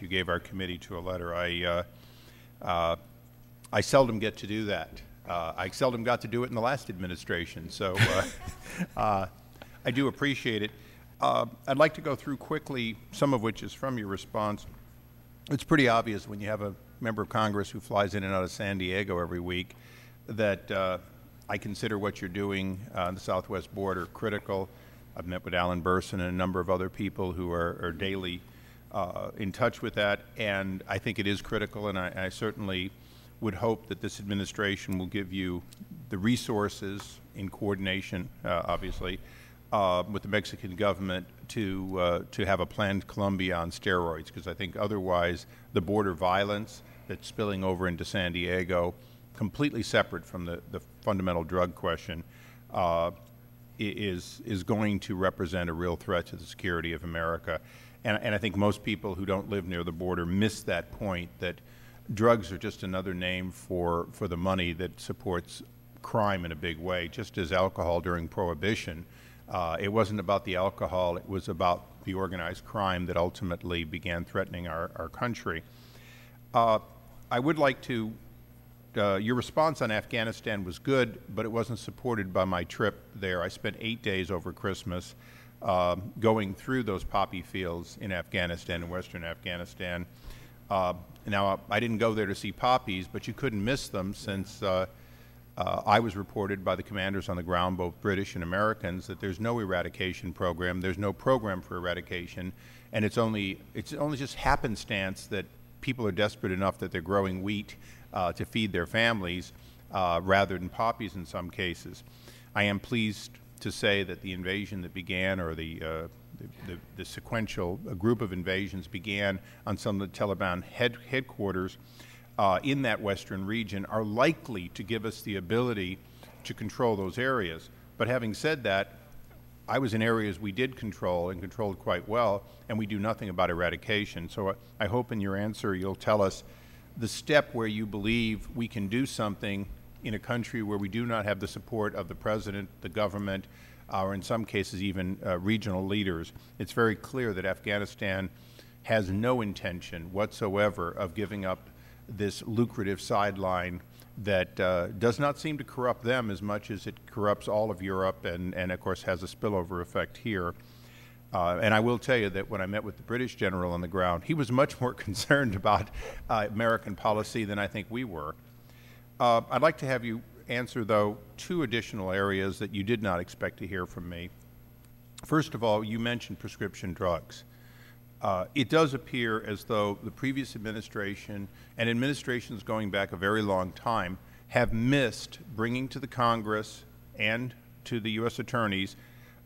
you gave our committee to a letter. I, uh, uh, I seldom get to do that. Uh, I seldom got to do it in the last administration, so uh, uh, I do appreciate it. Uh, I'd like to go through quickly some of which is from your response. It's pretty obvious when you have a member of Congress who flies in and out of San Diego every week that I consider what you're doing on the southwest border critical. I've met with Alan Bersin and a number of other people who are, are daily uh, in touch with that, and I think it is critical, and I, I, certainly would hope that this administration will give you the resources in coordination, uh, obviously, uh, with the Mexican government to uh, to have a Plan Colombia on steroids, because I think otherwise the border violence that's spilling over into San Diego completely separate from the, the fundamental drug question, uh, is, is going to represent a real threat to the security of America. And, and I think most people who don't live near the border miss that point that drugs are just another name for, for the money that supports crime in a big way, just as alcohol during Prohibition. Uh, it wasn't about the alcohol, it was about the organized crime that ultimately began threatening our, our country. Uh, I would like to uh, your response on Afghanistan was good, but it wasn't supported by my trip there. I spent eight days over Christmas uh, going through those poppy fields in Afghanistan and western Afghanistan. Uh, now, I didn't go there to see poppies, but you couldn't miss them since uh, uh, I was reported by the commanders on the ground, both British and Americans, that there's no eradication program. There's no program for eradication, and it's only, it's only just happenstance that people are desperate enough that they're growing wheat uh, to feed their families uh, rather than poppies in some cases. I am pleased to say that the invasion that began, or the, uh, the, the, the, sequential group of invasions began on some of the Taliban head, headquarters uh, in that western region, are likely to give us the ability to control those areas. But having said that, I was in areas we did control and controlled quite well, and we do nothing about eradication. So I hope in your answer you'll tell us the step where you believe we can do something in a country where we do not have the support of the President, the government, or in some cases even uh, regional leaders. It's very clear that Afghanistan has no intention whatsoever of giving up this lucrative sideline that uh, does not seem to corrupt them as much as it corrupts all of Europe and, and of course, has a spillover effect here. Uh, and I will tell you that when I met with the British general on the ground, he was much more concerned about uh, American policy than I think we were. Uh, I'd like to have you answer, though, two additional areas that you did not expect to hear from me. First of all, you mentioned prescription drugs. Uh, it does appear as though the previous administration and administrations going back a very long time have missed bringing to the Congress and to the U.S. attorneys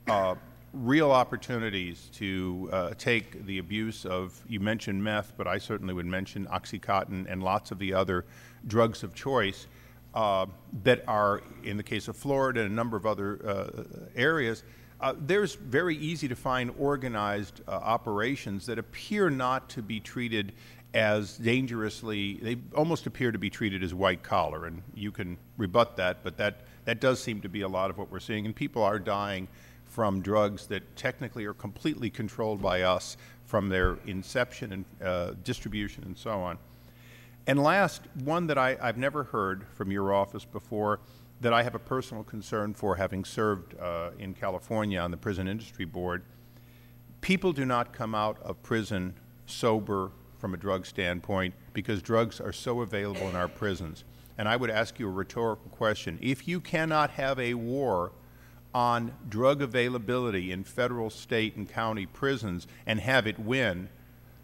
uh, real opportunities to uh, take the abuse of, you mentioned meth, but I certainly would mention Oxycontin and lots of the other drugs of choice uh, that are, in the case of Florida and a number of other uh, areas, uh, there's very easy to find organized uh, operations that appear not to be treated as dangerously, they almost appear to be treated as white collar, and you can rebut that, but that, that does seem to be a lot of what we're seeing, and people are dying from drugs that technically are completely controlled by us from their inception and uh, distribution and so on. And last, one that I, have never heard from your office before that I have a personal concern for having served uh, in California on the Prison Industry Board. People do not come out of prison sober from a drug standpoint because drugs are so available in our prisons. And I would ask you a rhetorical question. If you cannot have a war on drug availability in federal, state, and county prisons and have it win,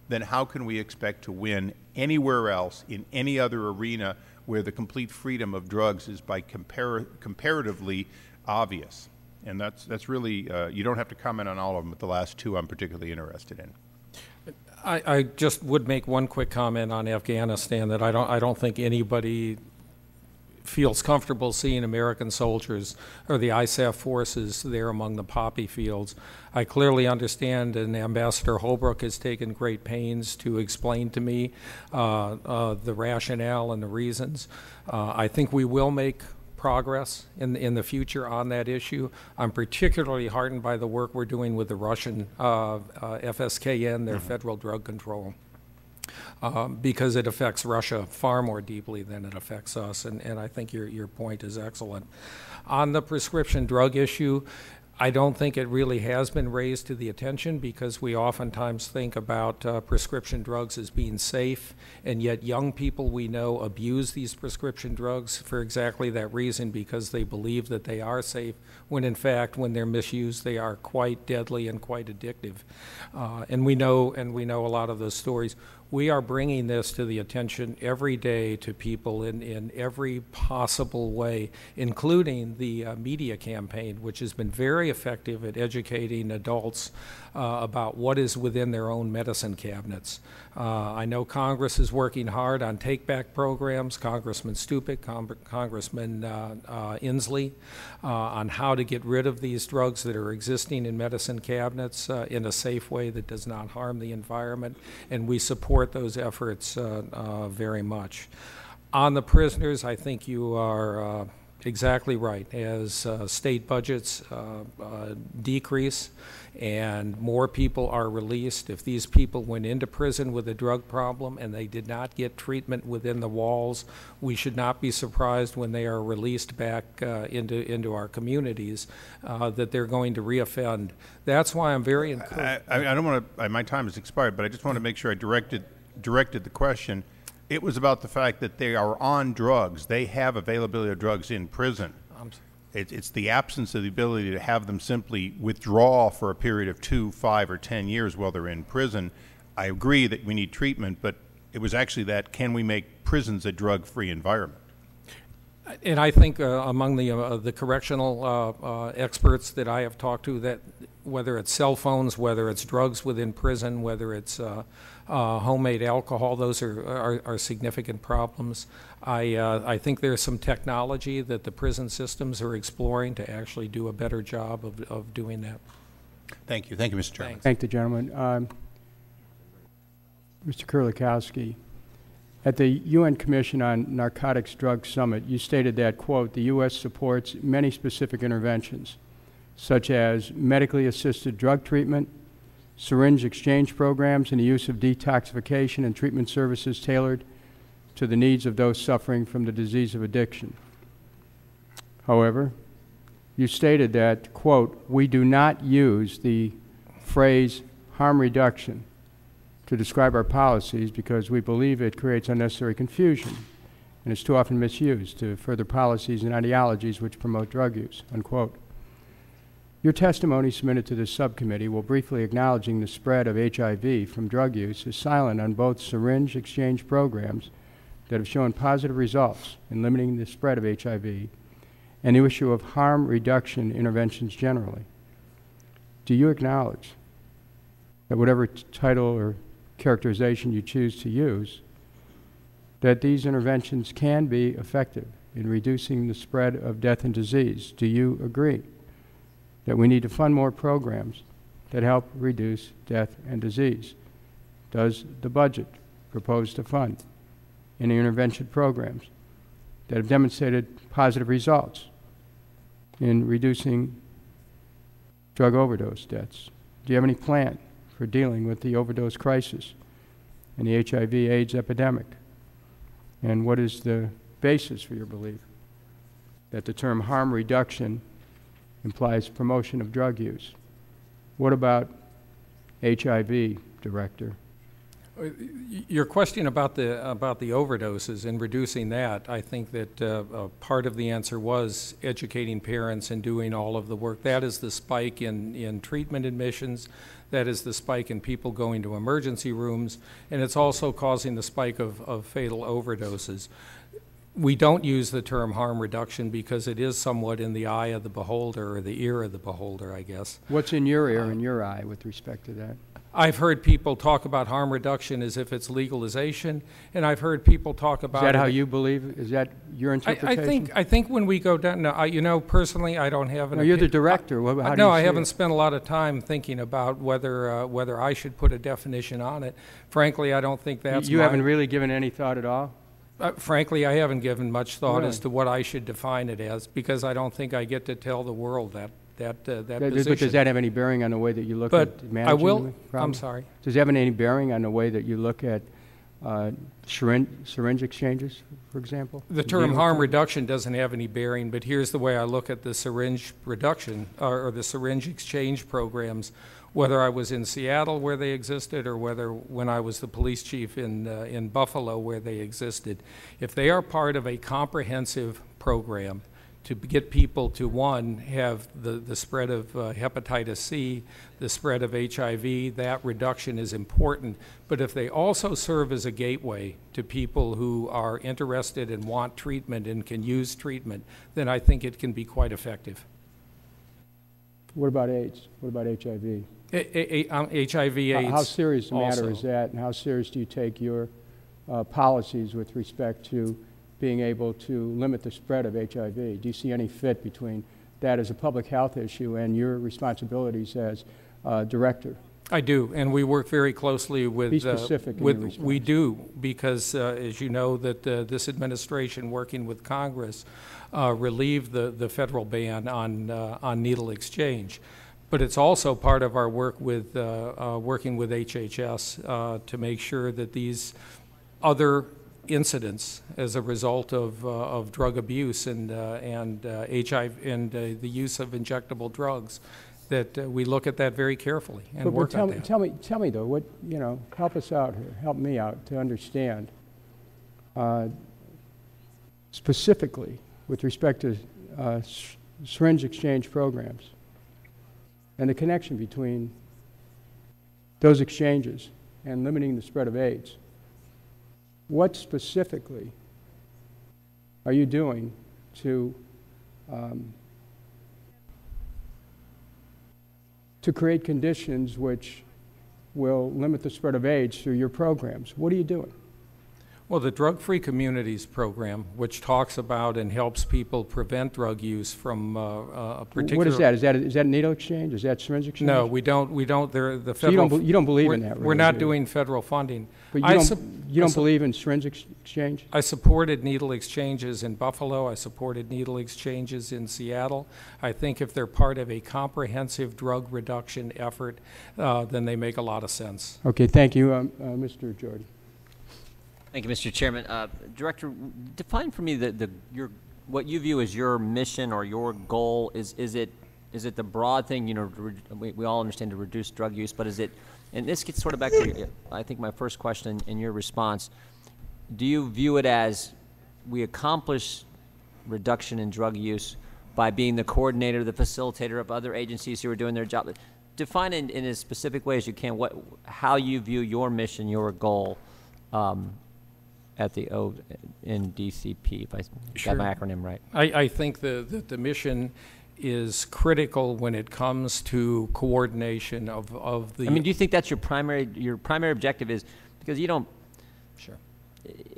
then how can we expect to win anywhere else in any other arena where the complete freedom of drugs is by compar comparatively obvious? And that's, that's really, uh, you don't have to comment on all of them, but the last two I'm particularly interested in. I, I, just would make one quick comment on Afghanistan that I don't, I don't think anybody feels comfortable seeing American soldiers or the ISAF forces there among the poppy fields. I clearly understand, and Ambassador Holbrooke has taken great pains to explain to me uh, uh, the rationale and the reasons. Uh, I think we will make progress in in the future on that issue. I'm particularly heartened by the work we're doing with the Russian uh, uh, FSKN, their mm -hmm. federal drug control. Um, because it affects Russia far more deeply than it affects us. And, and I think your, your point is excellent. On the prescription drug issue, I don't think it really has been raised to the attention because we oftentimes think about uh, prescription drugs as being safe, and yet young people we know abuse these prescription drugs for exactly that reason because they believe that they are safe, when in fact, when they're misused, they are quite deadly and quite addictive. Uh, and we know, and we know a lot of those stories we are bringing this to the attention every day to people in, in every possible way, including the uh, media campaign, which has been very effective at educating adults uh, about what is within their own medicine cabinets. Uh, I know Congress is working hard on take back programs, Congressman Stupak, Con- Congressman uh, uh, Inslee, uh, on how to get rid of these drugs that are existing in medicine cabinets in a safe way that does not harm the environment. And we support those efforts very much. On the prisoners, I think you are exactly right. As uh, state budgets uh, uh, decrease and more people are released, if these people went into prison with a drug problem and they did not get treatment within the walls, we should not be surprised when they are released back uh, into into our communities uh, that they're going to reoffend. That's why I'm very encouraged. I, I, don't want to. My time has expired, but I just want to make sure I directed directed the question it was about the fact that they are on drugs. They have availability of drugs in prison. It, it's the absence of the ability to have them simply withdraw for a period of two, five, or ten years while they're in prison. I agree that we need treatment, but it was actually that can we make prisons a drug free environment? And I think uh, among the uh, the correctional uh, uh, experts that I have talked to, that whether it's cell phones, whether it's drugs within prison, whether it's uh, uh, homemade alcohol, those are, are, are significant problems. I, uh, I think there's some technology that the prison systems are exploring to actually do a better job of, of doing that. Thank you. Thank you, Mr. Chairman. Thanks. Thank the gentleman. Um, Mr. Kerlikowske, at the UN Commission on Narcotics Drug Summit, you stated that, quote, the U.S. supports many specific interventions, such as medically assisted drug treatment, syringe exchange programs, and the use of detoxification and treatment services tailored to the needs of those suffering from the disease of addiction. However, you stated that, quote, we do not use the phrase harm reduction to describe our policies because we believe it creates unnecessary confusion and is too often misused to further policies and ideologies which promote drug use, unquote. Your testimony submitted to this subcommittee, while briefly acknowledging the spread of HIV from drug use, is silent on both syringe exchange programs that have shown positive results in limiting the spread of HIV and the issue of harm reduction interventions generally. Do you acknowledge that whatever title or characterization you choose to use, that these interventions can be effective in reducing the spread of death and disease? Do you agree? that we need to fund more programs that help reduce death and disease. Does the budget propose to fund any intervention programs that have demonstrated positive results in reducing drug overdose deaths? Do you have any plan for dealing with the overdose crisis and the HIV AIDS epidemic? And what is the basis for your belief that the term harm reduction implies promotion of drug use. What about HIV, Director? Your question about the about the overdoses and reducing that, I think that uh, part of the answer was educating parents and doing all of the work. That is the spike in, in treatment admissions. That is the spike in people going to emergency rooms, and it's also causing the spike of, of fatal overdoses we don't use the term harm reduction because it is somewhat in the eye of the beholder or the ear of the beholder, I guess. What's in your ear uh, and your eye with respect to that? I've heard people talk about harm reduction as if it's legalization, and I've heard people talk about. Is that how you believe? Is that your interpretation? I, I think I think when we go down, no, I, you know, personally, I don't have an. No, you're the director. How I, no, I haven't it? spent a lot of time thinking about whether uh, whether I should put a definition on it. Frankly, I don't think that's. You haven't really given any thought at all. Uh, frankly, I haven't given much thought really? as to what I should define it as because I don't think I get to tell the world that that uh, that does, position. But does that have any bearing on the way that you look but at managing I will. The I'm sorry. Does it have any bearing on the way that you look at uh, syringe, syringe exchanges, for example? The term harm that? reduction doesn't have any bearing, but here's the way I look at the syringe reduction, or or the syringe exchange programs, whether I was in Seattle where they existed, or whether when I was the police chief in, uh, in Buffalo where they existed. If they are part of a comprehensive program to get people to, one, have the, the spread of uh, hepatitis C, the spread of HIV, that reduction is important. But if they also serve as a gateway to people who are interested and want treatment and can use treatment, then I think it can be quite effective. What about AIDS? What about HIV? A- A- um, HIV, How- AIDS. How serious a matter also. is that, and how serious do you take your uh, policies with respect to being able to limit the spread of HIV? Do you see any fit between that as a public health issue and your responsibilities as uh, director? I do, and we work very closely with. Be uh, specific in your with-. We do, because uh, as you know, that uh, this administration, working with Congress, uh, relieved the, the federal ban on, uh, on needle exchange. But it's also part of our work with, uh, uh, working with HHS uh, to make sure that these other incidents as a result of, uh, of drug abuse and, uh, and uh, HIV, and uh, the use of injectable drugs, that uh, we look at that very carefully and But- but tell on me- that. Tell me, tell me though, what, you know, help us out here, help me out to understand uh, specifically with respect to uh, syringe exchange programs and the connection between those exchanges and limiting the spread of AIDS. What specifically are you doing to um, to create conditions which will limit the spread of AIDS through your programs. What are you doing? Well, the Drug Free Communities Program, which talks about and helps people prevent drug use from uh, a particular. What is that? Is that is that needle exchange? Is that syringe exchange? No, we don't, we don't, there, the So you federal. don't, you don't believe in we're- that, We're not do doing federal funding. But you I don't, you don't believe in syringe ex- exchange? I supported needle exchanges in Buffalo. I supported needle exchanges in Seattle. I think if they're part of a comprehensive drug reduction effort, uh, then they make a lot of sense. Okay, thank you, um, uh, Mr. Jordan. Thank you, Mr. Chairman. Uh, Director, define for me the, the, your, what you view as your mission or your goal. Is, is it, is it the broad thing, you know, we, we all understand to reduce drug use, but is it, and this gets sort of back to, I think, my first question in your response. Do you view it as we accomplish reduction in drug use by being the coordinator, the facilitator of other agencies who are doing their job? Define in, in as specific way as you can what, how you view your mission, your goal, um, at the O in DCP, if I Sure. got my acronym right. I, I think the, that the mission is critical when it comes to coordination of, of the. I mean, do you think that's your primary, your primary objective is, because you don't, Sure.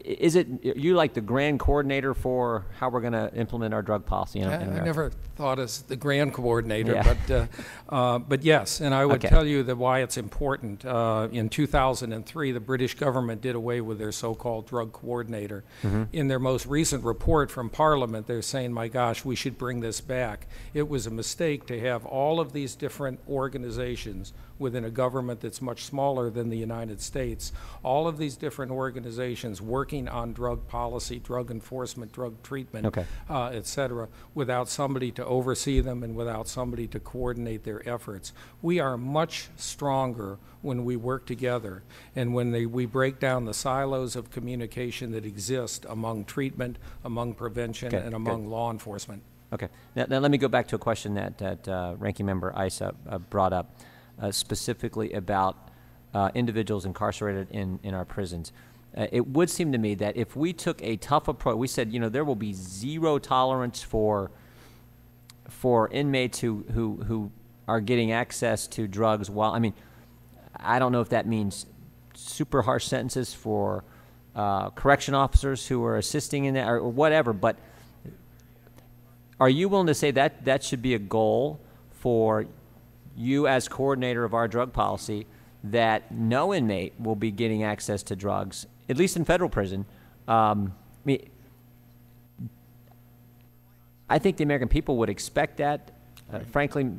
Is it, you like the grand coordinator for how we're going to implement our drug policy in, I? I never thought as the grand coordinator, Yeah. but, uh, uh, but yes, and I would Okay. tell you that why it's important. Uh, in 2003, the British government did away with their so-called drug coordinator. Mm-hmm. In their most recent report from Parliament, they're saying, "My gosh, we should bring this back." It was a mistake to have all of these different organizations within a government that's much smaller than the United States. All of these different organizations working on drug policy, drug enforcement, drug treatment Okay. uh, et cetera, without somebody to oversee them and without somebody to coordinate their efforts. We are much stronger when we work together and when they, we break down the silos of communication that exist among treatment, among prevention, Okay, and good. among law enforcement. Okay. Now, now let me go back to a question that, that uh, Ranking Member Issa uh, brought up, uh, specifically about uh, individuals incarcerated in, in our prisons. Uh, it would seem to me that if we took a tough approach, we said, you know, there will be zero tolerance for for inmates who, who, who are getting access to drugs while, I mean, I don't know if that means super harsh sentences for uh, correction officers who are assisting in that or, or whatever, but are you willing to say that that should be a goal for you as coordinator of our drug policy that no inmate will be getting access to drugs, at least in federal prison? Um, I mean, I think the American people would expect that. Uh, frankly,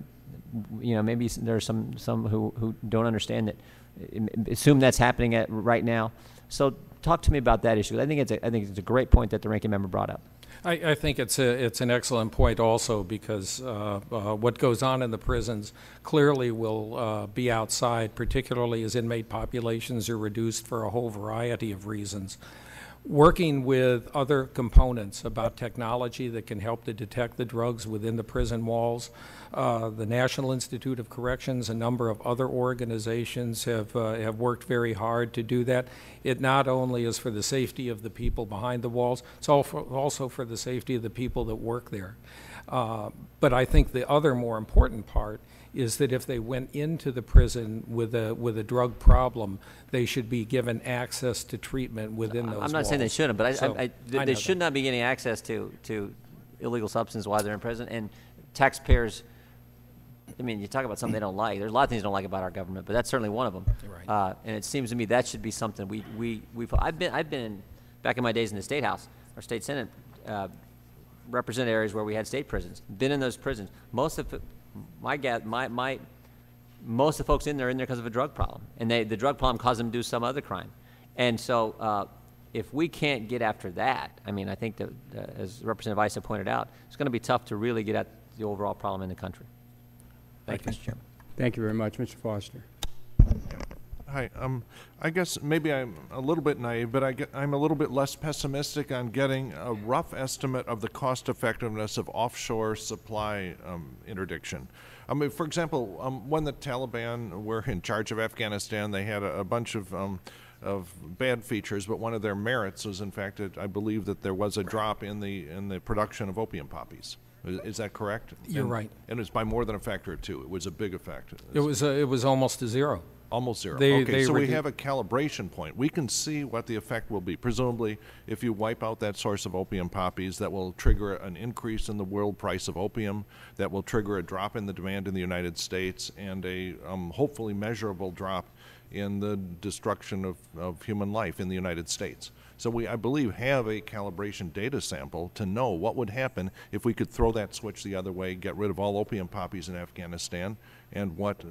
you know, maybe there are some some who, who don't understand that, uh, assume that's happening at right now. So, talk to me about that issue. I think it's a, I think it's a great point that the ranking member brought up. I, I think it's a, it's an excellent point also because uh, uh, what goes on in the prisons clearly will uh, be outside, particularly as inmate populations are reduced for a whole variety of reasons. Working with other components about technology that can help to detect the drugs within the prison walls. Uh, the National Institute of Corrections, a number of other organizations have, uh, have worked very hard to do that. It not only is for the safety of the people behind the walls, it's also for the safety of the people that work there. Uh, but I think the other more important part is that if they went into the prison with a with a drug problem, they should be given access to treatment within those. I'm not walls. saying they shouldn't, but I, So, I, I, I they should that. not be getting access to, to illegal substance while they're in prison. And taxpayers, I mean, you talk about something they don't like. There's a lot of things they don't like about our government, but that's certainly one of them. Right. Uh, and it seems to me that should be something we we we. I've been I've been back in my days in the state house or state senate. Uh, represent areas where we had state prisons. Been in those prisons. Most of it- my ga- my my most of the folks in there are in there because of a drug problem, and they, the drug problem caused them to do some other crime. And so, uh, if we can't get after that, I mean, I think that, uh, as Representative Issa pointed out, it's going to be tough to really get at the overall problem in the country. Thank you, Mr. Chairman. Thank you very much, Mr. Foster. Hi, um, I guess maybe I'm a little bit naive, but I get, I'm a little bit less pessimistic on getting a rough estimate of the cost effectiveness of offshore supply um, interdiction. I mean, for example, um, when the Taliban were in charge of Afghanistan, they had a, a bunch of um, of bad features, but one of their merits was, in fact, that I believe that there was a drop in the in the production of opium poppies. Is, is that correct? You're And- right. And it's by more than a factor of two. It was a big effect. It was a, it was almost a zero. Almost zero. They- okay, they so we have a calibration point. We can see what the effect will be. Presumably, if you wipe out that source of opium poppies, that will trigger an increase in the world price of opium, that will trigger a drop in the demand in the United States, and a um, hopefully measurable drop in the destruction of, of human life in the United States. So we, I believe, have a calibration data sample to know what would happen if we could throw that switch the other way, get rid of all opium poppies in Afghanistan, and what.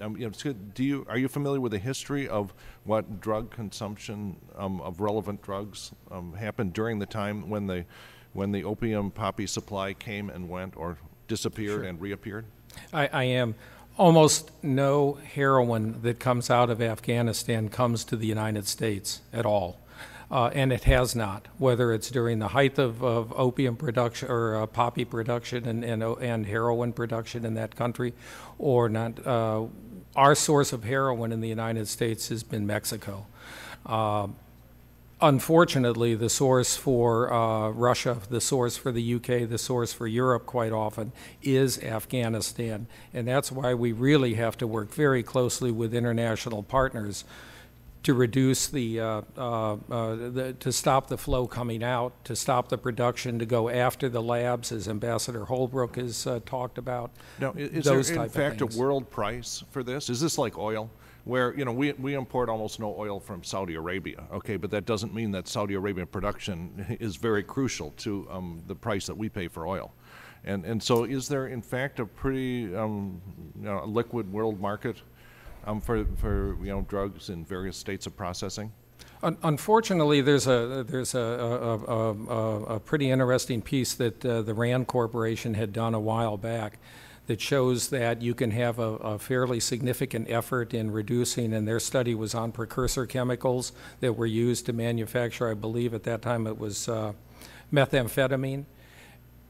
Um, you know, do you are you familiar with the history of what drug consumption um, of relevant drugs um, happened during the time when the when the opium poppy supply came and went, or disappeared and reappeared? I, I am. Almost no heroin that comes out of Afghanistan comes to the United States at all. Uh, and it has not, whether it's during the height of, of opium production or uh, poppy production and, and, and heroin production in that country or not. Uh, our source of heroin in the United States has been Mexico. Uh, unfortunately, the source for uh, Russia, the source for the UK, the source for Europe quite often is Afghanistan. And that's why we really have to work very closely with international partners to reduce the, uh, uh, uh, the, to stop the flow coming out, to stop the production, to go after the labs, as Ambassador Holbrooke has uh, talked about. Now, is there in fact a world price for this? Is this like oil? Where, you know, we, we import almost no oil from Saudi Arabia, okay, but that doesn't mean that Saudi Arabian production is very crucial to um, the price that we pay for oil. And, and so is there in fact a pretty um, you know, liquid world market um, for, for, you know, drugs in various states of processing? Unfortunately, there's a there's a, a, a, a, pretty interesting piece that uh, the Rand Corporation had done a while back that shows that you can have a, a fairly significant effort in reducing, and their study was on precursor chemicals that were used to manufacture, I believe at that time it was uh, methamphetamine.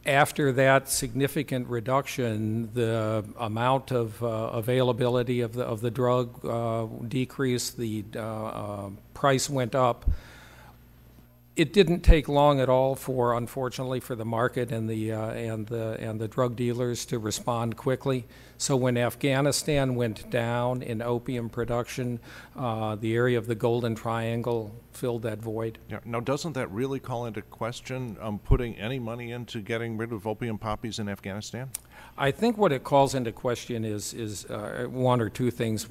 After that significant reduction, the amount of uh, availability of the, of the drug uh, decreased, the uh, uh, price went up. It didn't take long at all for, unfortunately, for the market and the, uh, and the, and the drug dealers to respond quickly. So when Afghanistan went down in opium production, uh, the area of the Golden Triangle filled that void. Yeah. Now, doesn't that really call into question um, putting any money into getting rid of opium poppies in Afghanistan? I think what it calls into question is, is uh, one or two things.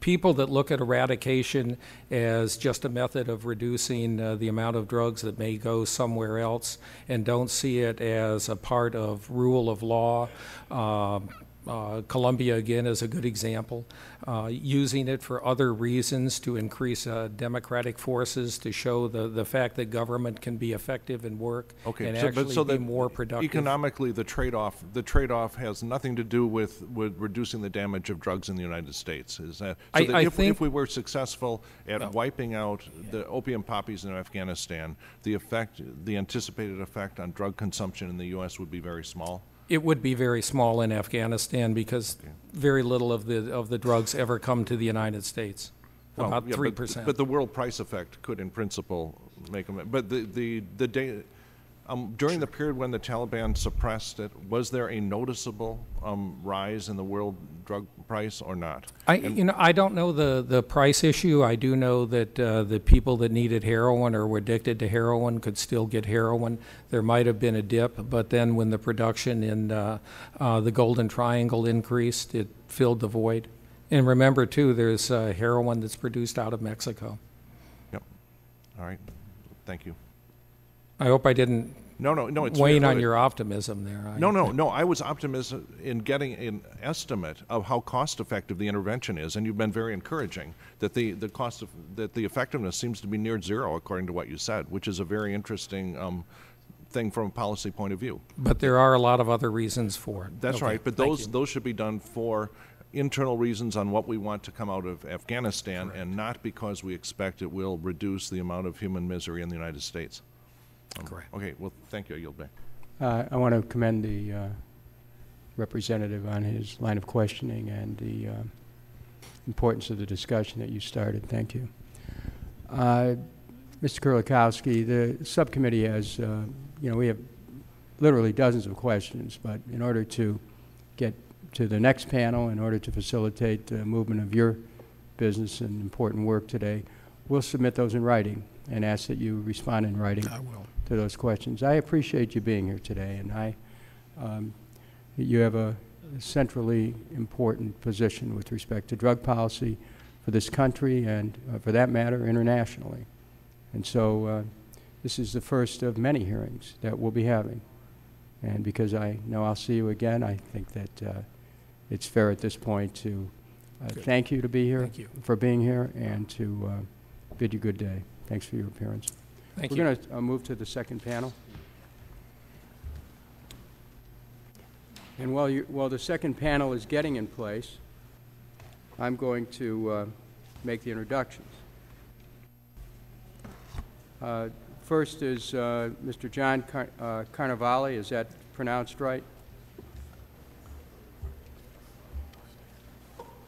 People that look at eradication as just a method of reducing uh, the amount of drugs that may go somewhere else and don't see it as a part of rule of law, um, Uh, Colombia, again, is a good example. Uh, using it for other reasons to increase uh, democratic forces, to show the, the fact that government can be effective and work Okay, and so, but so actually be more productive. economically, the trade-off, the trade-off has nothing to do with, with reducing the damage of drugs in the United States, is that? I- that I if, think- if we were successful at wiping out the opium poppies in Afghanistan, the effect, the anticipated effect on drug consumption in the U.S. would be very small? It would be very small in Afghanistan because very little of the, of the drugs ever come to the United States. Well, About yeah, three but- percent. But the world price effect could, in principle, make them, but the, the, the day, um, during the period when the Taliban suppressed it, was there a noticeable, um, rise in the world drug price or not? I, you know, I don't know the, the price issue. I do know that uh, the people that needed heroin or were addicted to heroin could still get heroin. There might have been a dip, but then when the production in uh, uh, the Golden Triangle increased, it filled the void. And remember, too, there's uh, heroin that's produced out of Mexico. Yep, all right, thank you. I hope I didn't No, no, no, it's. on your optimism there. I- No, no, no, I was optimistic in getting an estimate of how cost-effective the intervention is, and you've been very encouraging, that the, the cost of, that the effectiveness seems to be near zero, according to what you said, which is a very interesting, um, thing from a policy point of view. But there are a lot of other reasons for it. That's Okay, right, but those, those should be done for internal reasons on what we want to come out of Afghanistan, and not because we expect it will reduce the amount of human misery in the United States. Correct. Okay, well, thank you, I yield back. Uh, I want to commend the uh, representative on his line of questioning and the uh, importance of the discussion that you started. Thank you. Uh, Mr. Kerlikowske, the subcommittee has, uh, you know, we have literally dozens of questions, but in order to get to the next panel, in order to facilitate the movement of your business and important work today, we'll submit those in writing and ask that you respond in writing I will. To those questions. I appreciate you being here today, and I, um, you have a centrally important position with respect to drug policy for this country and, uh, for that matter, internationally. And so, uh, this is the first of many hearings that we'll be having. And because I know I'll see you again, I think that uh, it's fair at this point to uh, thank you to be here, Thank you. for being here, and to uh, bid you good day. Thanks for your appearance. Thank We're you. going to move to the second panel. And while you, while the second panel is getting in place, I'm going to uh, make the introductions. Uh, First is uh, Mr. John Car- uh, Carnevale, is that pronounced right?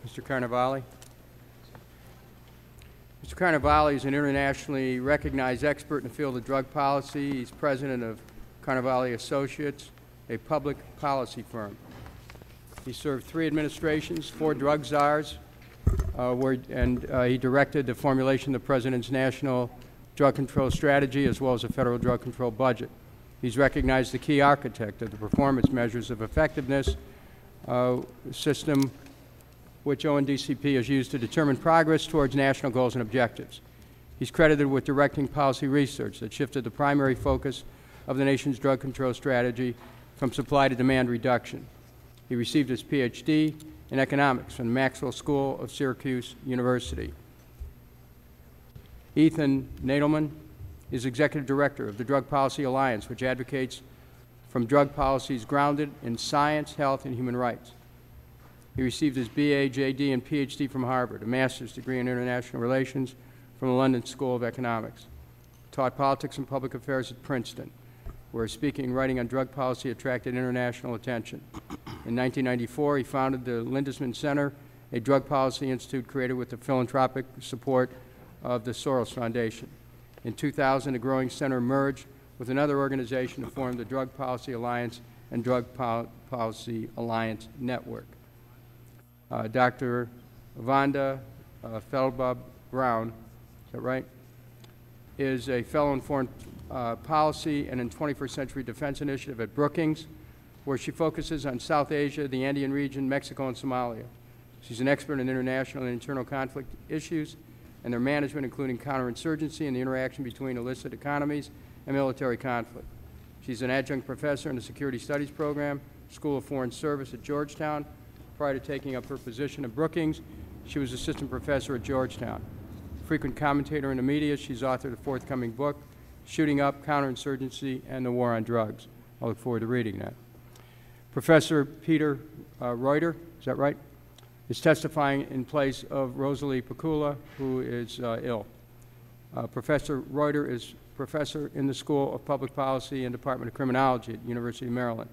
Mr. Carnevale? Mr. Carnevale is an internationally recognized expert in the field of drug policy. He's president of Carnevale Associates, a public policy firm. He served three administrations, four drug czars, uh, where, and uh, he directed the formulation of the president's national drug control strategy as well as the federal drug control budget. He's recognized the key architect of the performance measures of effectiveness uh, system which ONDCP has used to determine progress towards national goals and objectives. He's credited with directing policy research that shifted the primary focus of the nation's drug control strategy from supply to demand reduction. He received his PhD in economics from the Maxwell School of Syracuse University. Ethan Nadelmann is executive director of the Drug Policy Alliance, which advocates from drug policies grounded in science, health, and human rights. He received his BA, JD, and PhD from Harvard, a master's degree in international relations from the London School of Economics. Taught politics and public affairs at Princeton, where his speaking and writing on drug policy attracted international attention. In 1994, he founded the Lindesmith Center, a drug policy institute created with the philanthropic support of the Soros Foundation. In 2000, the growing center merged with another organization to form the Drug Policy Alliance and Drug Pol- Policy Alliance Network. Uh, Dr. Vanda uh, Feldbub Brown, is that right? Is a fellow in foreign uh, policy and in 21st Century Defense Initiative at Brookings, where she focuses on South Asia, the Andean region, Mexico, and Somalia. She's an expert in international and internal conflict issues and their management, including counterinsurgency and the interaction between illicit economies and military conflict. She's an adjunct professor in the Security Studies Program, School of Foreign Service at Georgetown, Prior to taking up her position at Brookings, she was assistant professor at Georgetown. Frequent commentator in the media, she's authored a forthcoming book, Shooting Up, Counterinsurgency, and the War on Drugs. I look forward to reading that. Professor Peter uh, Reuter, is that right? Is testifying in place of Rosalie Pacula, who is uh, ill. Uh, Professor Reuter is professor in the School of Public Policy and Department of Criminology at University of Maryland.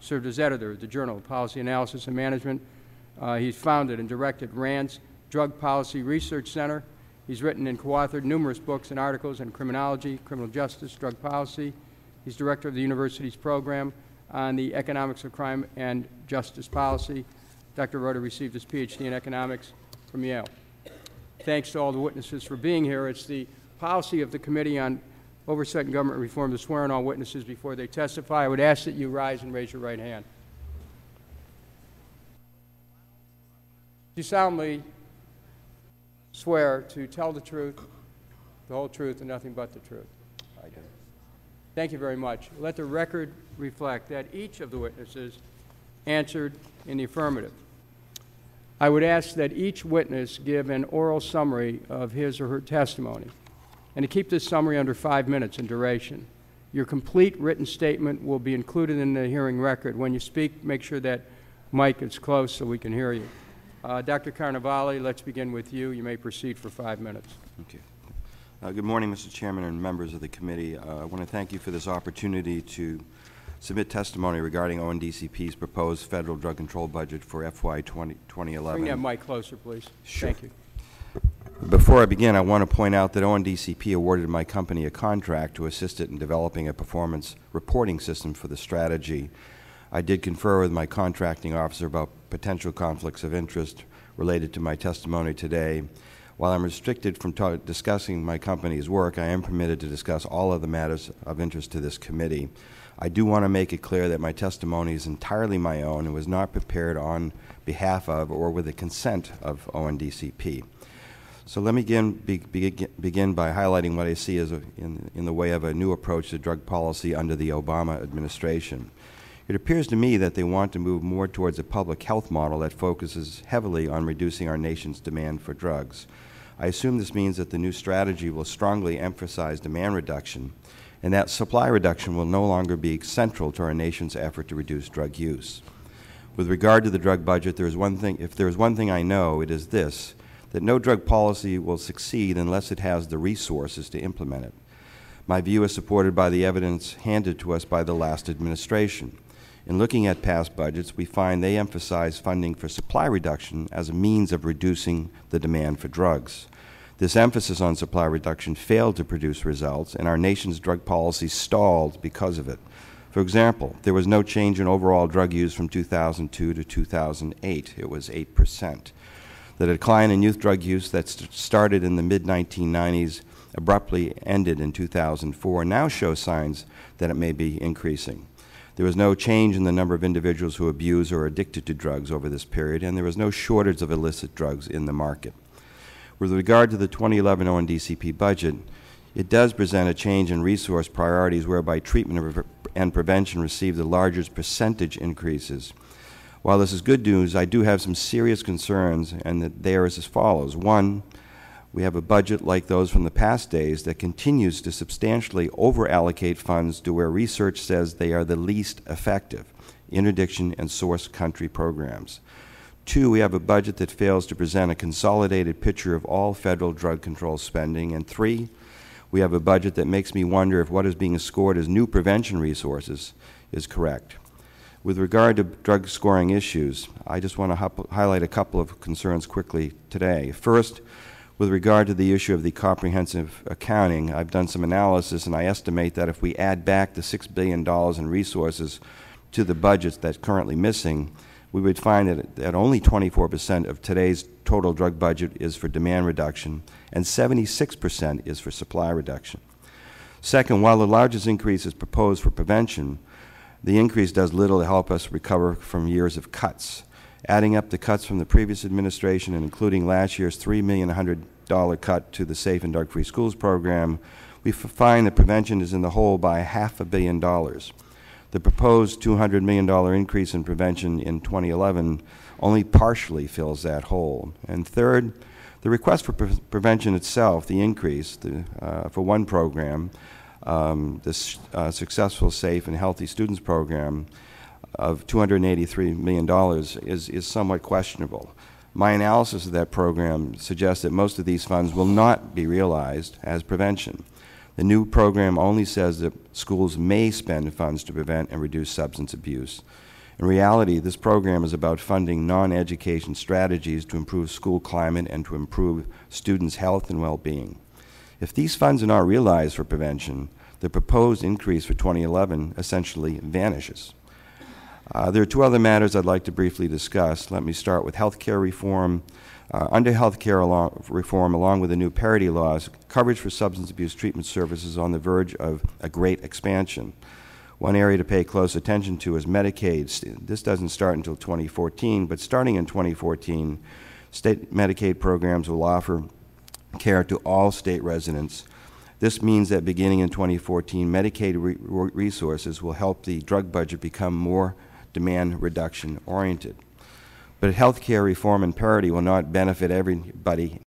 Served as editor of the Journal of Policy Analysis and Management. Uh, he's founded and directed RAND's Drug Policy Research Center. He's written and co-authored numerous books and articles in criminology, criminal justice, drug policy. He's director of the university's program on the economics of crime and justice policy. Dr. Reuter received his PhD in economics from Yale. Thanks to all the witnesses for being here. It's the policy of the Committee on Oversight and Government Reform to swear in all witnesses before they testify. I would ask that you rise and raise your right hand. Do you solemnly swear to tell the truth, the whole truth, and nothing but the truth? I do. Thank you very much. Let the record reflect that each of the witnesses answered in the affirmative. I would ask that each witness give an oral summary of his or her testimony, and to keep this summary under five minutes in duration. Your complete written statement will be included in the hearing record. When you speak, make sure that mic is close so we can hear you. Uh, Dr. Carnevale, let's begin with you. You may proceed for five minutes. Okay. Uh, good morning, Mr. Chairman and members of the committee. Uh, I want to thank you for this opportunity to submit testimony regarding ONDCP's proposed federal drug control budget for FY 20, 2011. Bring that mic closer, please. Sure. Thank you. Before I begin, I want to point out that ONDCP awarded my company a contract to assist it in developing a performance reporting system for the strategy. I did confer with my contracting officer about potential conflicts of interest related to my testimony today. While I'm restricted from discussing my company's work, I am permitted to discuss all of the matters of interest to this committee. I do want to make it clear that my testimony is entirely my own and was not prepared on behalf of or with the consent of ONDCP. So let me begin, be, begin by highlighting what I see as a, in, in the way of a new approach to drug policy under the Obama administration. It appears to me that they want to move more towards a public health model that focuses heavily on reducing our nation's demand for drugs. I assume this means that the new strategy will strongly emphasize demand reduction and that supply reduction will no longer be central to our nation's effort to reduce drug use. With regard to the drug budget, there is one thing, if there is one thing I know, it is this, that no drug policy will succeed unless it has the resources to implement it. My view is supported by the evidence handed to us by the last administration. In looking at past budgets, we find they emphasize funding for supply reduction as a means of reducing the demand for drugs. This emphasis on supply reduction failed to produce results, and our nation's drug policy stalled because of it. For example, there was no change in overall drug use from 2002 to 2008. It was 8 percent. The decline in youth drug use that st started in the mid 1990s abruptly ended in 2004 now shows signs that it may be increasing. There was no change in the number of individuals who abuse or are addicted to drugs over this period, and there was no shortage of illicit drugs in the market. With regard to the 2011 ONDCP budget, it does present a change in resource priorities whereby treatment and prevention receive the largest percentage increases. While this is good news, I do have some serious concerns, and that they are as follows. One, we have a budget like those from the past days that continues to substantially over-allocate funds to where research says they are the least effective, interdiction and source country programs. Two, we have a budget that fails to present a consolidated picture of all federal drug control spending. And three, we have a budget that makes me wonder if what is being scored as new prevention resources is correct. With regard to drug scoring issues, I just want to highlight a couple of concerns quickly today. First, with regard to the issue of the comprehensive accounting, I've done some analysis and I estimate that if we add back the $6 billion in resources to the budgets that's currently missing, we would find that, that only 24 percent of today's total drug budget is for demand reduction and 76 percent is for supply reduction. Second, while the largest increase is proposed for prevention, the increase does little to help us recover from years of cuts. Adding up the cuts from the previous administration and including last year's $3 million cut to the Safe and Drug Free Schools program, we find that prevention is in the hole by half a billion dollars. The proposed $200 million increase in prevention in 2011 only partially fills that hole. And third, the request for pre- prevention itself, the increase the, uh, for one program, um, this uh, Successful, Safe, and Healthy Students Program of $283 million is, is somewhat questionable. My analysis of that program suggests that most of these funds will not be realized as prevention. The new program only says that schools may spend funds to prevent and reduce substance abuse. In reality, this program is about funding non-education strategies to improve school climate and to improve students' health and well-being. If these funds are not realized for prevention, the proposed increase for 2011 essentially vanishes. Uh, there are two other matters I'd like to briefly discuss. Let me start with health care reform. Uh, under health care reform, along with the new parity laws, coverage for substance abuse treatment services is on the verge of a great expansion. One area to pay close attention to is Medicaid. This doesn't start until 2014, but starting in 2014, state Medicaid programs will offer care to all state residents. This means that beginning in 2014, Medicaid re resources will help the drug budget become more demand reduction oriented. But health care reform and parity will not benefit everybody